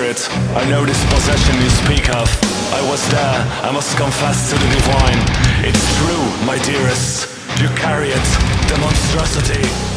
spirit. I know this possession you speak of. I was there, I must confess to the divine. It's true, my dearest. You carry it, the monstrosity.